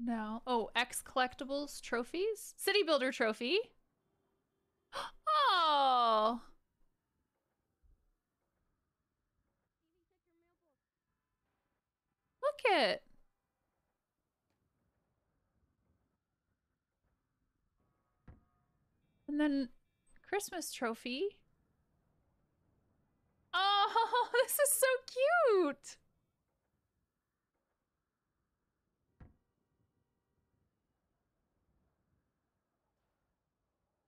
No. Oh, X collectibles trophies? City Builder trophy. Oh. Look it. And then Christmas trophy. Oh, this is so.